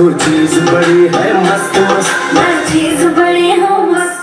तो चीज़ बड़ी है मस्त मस्त। मैं चीज़ बड़ी हूँ मस्त।